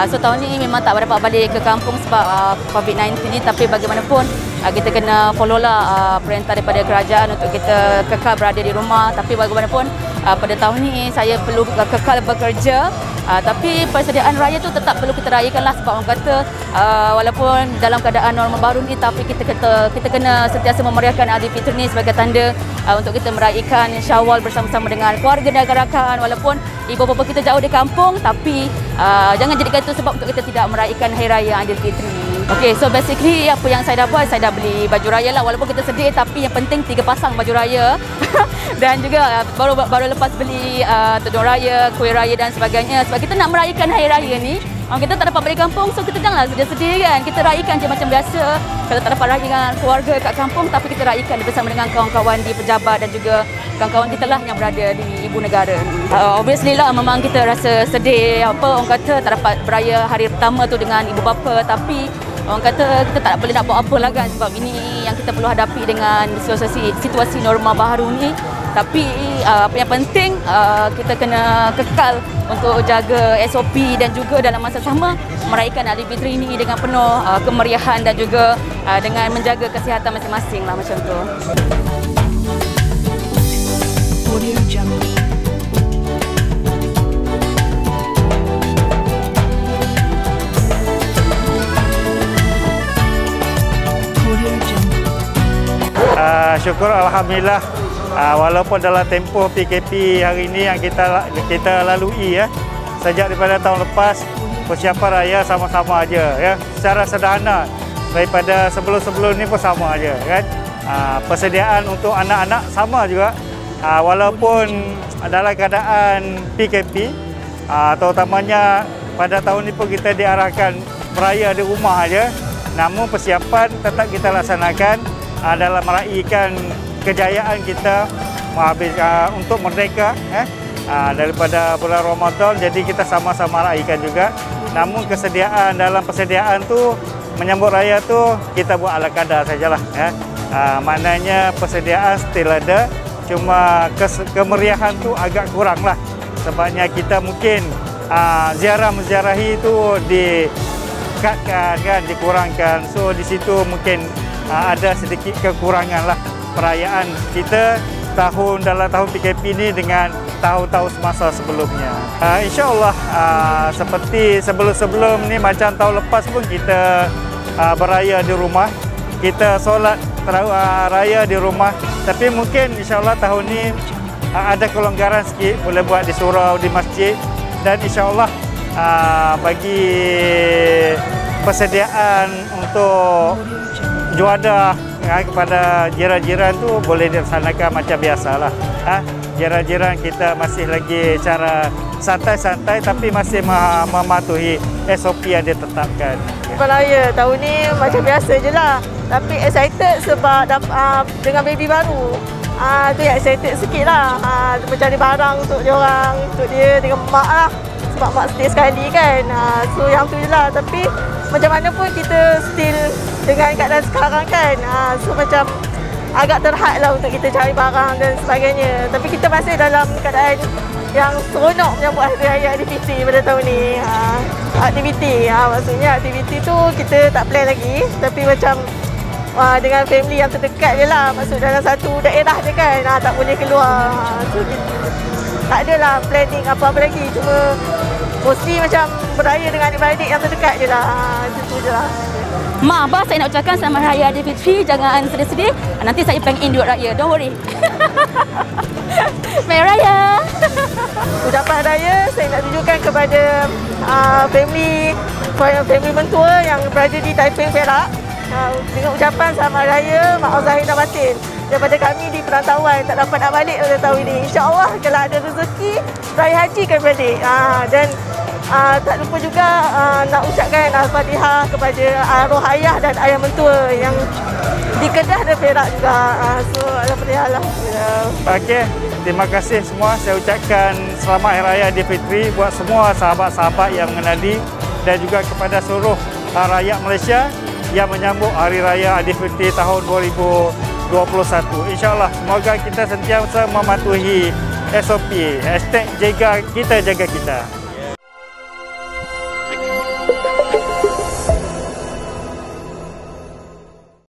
Uh, so tahun ni memang tak dapat balik ke kampung sebab uh, COVID-19 ni. Tapi bagaimanapun uh, kita kena follow lah uh, perintah daripada kerajaan untuk kita kekal berada di rumah. Tapi bagaimanapun uh, pada tahun ni saya perlu kekal bekerja Uh, tapi persediaan raya tu tetap perlu kita rayakan lah sebab orang kata uh, walaupun dalam keadaan normal baru ni tapi kita kata kita kena sentiasa memeriahkan Aidilfitri ni sebagai tanda uh, untuk kita meraihkan Syawal bersama-sama dengan keluarga dan rakan walaupun ibu bapa kita jauh di kampung tapi uh, jangan jadikan itu sebab untuk kita tidak meraihkan Hari Raya Aidilfitri. Okay, so basically apa yang saya dah buat, saya dah beli baju raya lah walaupun kita sedih tapi yang penting tiga pasang baju raya dan juga uh, baru baru lepas beli uh, tudung raya, kuih raya dan sebagainya sebab kita nak meraihkan hari raya ni Orang kita tak dapat balik kampung, so kita janganlah sedih-sedih kan. Kita raikan je macam biasa. Kalau tak dapat raya dengan keluarga kat kampung, tapi kita raikan bersama dengan kawan-kawan di pejabat dan juga kawan-kawan kita lah yang berada di ibu negara. Uh, obviously lah memang kita rasa sedih. Apa orang kata tak dapat beraya hari pertama tu dengan ibu bapa. Tapi orang kata kita tak boleh nak buat apa lah kan. Sebab ini yang kita perlu hadapi dengan situasi, situasi normal baru ni. Tapi uh, apa yang penting uh, kita kena kekal untuk jaga SOP dan juga dalam masa sama meraihkan Aidilfitri ini dengan penuh uh, kemeriahan dan juga uh, dengan menjaga kesihatan masing-masing lah macam tu. Audio Jungle. Uh, syukur Alhamdulillah. Uh, walaupun dalam tempoh PKP hari ini yang kita kita lalui ya sejak daripada tahun lepas persiapan raya sama-sama aja ya. Secara sederhana daripada sebelum-sebelum ni pun sama aja kan. Uh, persediaan untuk anak-anak sama juga. Uh, walaupun dalam keadaan PKP uh, terutamanya pada tahun ini pun kita diarahkan beraya di rumah aja namun persiapan tetap kita laksanakan uh, dalam meraihkan kejayaan kita uh, untuk merdeka eh? Uh, daripada bulan Ramadan jadi kita sama-sama raikan juga. Namun kesediaan dalam persediaan tu menyambut raya tu kita buat ala kadar sajalah eh? Maknanya persediaan still ada cuma kemeriahan tu agak kuranglah. Sebabnya kita mungkin uh, ziarah menziarahi itu di kan dikurangkan so di situ mungkin uh, ada sedikit kekurangan lah perayaan kita tahun dalam tahun PKP ini dengan tahun-tahun semasa sebelumnya. Uh, InsyaAllah uh, seperti sebelum-sebelum ni macam tahun lepas pun kita uh, beraya di rumah. Kita solat uh, raya di rumah. Tapi mungkin insyaAllah tahun ni uh, ada kelonggaran sikit boleh buat di surau, di masjid. Dan insyaAllah uh, bagi persediaan untuk juadah ha, kepada jiran-jiran tu boleh dilaksanakan macam biasalah. Ha? Jiran-jiran kita masih lagi cara santai-santai tapi masih mematuhi SOP yang ditetapkan. Pelaya tahun ni macam biasa je lah. Tapi excited sebab uh, dengan baby baru. Ah uh, tu yang excited sikit lah. Uh, mencari barang untuk dia orang, untuk dia dengan mak lah. Sebab mak stay sekali kan. Uh, so yang tu je lah. Tapi macam mana pun kita still dengan keadaan sekarang kan. Uh, so macam agak terhad lah untuk kita cari barang dan sebagainya. Tapi kita masih dalam keadaan yang seronok menyambut Hari Raya aktiviti pada tahun ni. Uh, aktiviti. Uh, maksudnya aktiviti tu kita tak plan lagi. Tapi macam uh, dengan family yang terdekat je lah. Masuk dalam satu daerah je kan. Uh, tak boleh keluar. Uh, so kita, tak adalah planning apa-apa lagi. Cuma mostly macam beraya dengan adik-adik yang terdekat je lah itu je lah Ma, Abah saya nak ucapkan selamat Raya Aidilfitri. Jangan sedih-sedih. Nanti saya pengen duit raya. Don't worry. Merry Raya. Ucapan raya saya nak tunjukkan kepada uh, family family mentua yang berada di Taiping Perak. Uh, dengan ucapan selamat raya Mak Zahir dan Batin daripada kami di perantauan tak dapat nak balik pada tahun ini. InsyaAllah kalau ada rezeki, raya haji kami balik. Uh, dan uh, tak lupa juga uh, nak ucapkan Al-Fatihah kepada arwah ayah dan ayah mentua yang di Kedah dan Perak juga. Uh, so, Al-Fatihah lah. Okey, terima kasih semua. Saya ucapkan selamat Hari Raya Aidilfitri buat semua sahabat-sahabat yang mengenali dan juga kepada seluruh rakyat Malaysia yang menyambut Hari Raya Aidilfitri tahun 2021. InsyaAllah, semoga kita sentiasa mematuhi SOP. Hashtag jaga kita, jaga kita.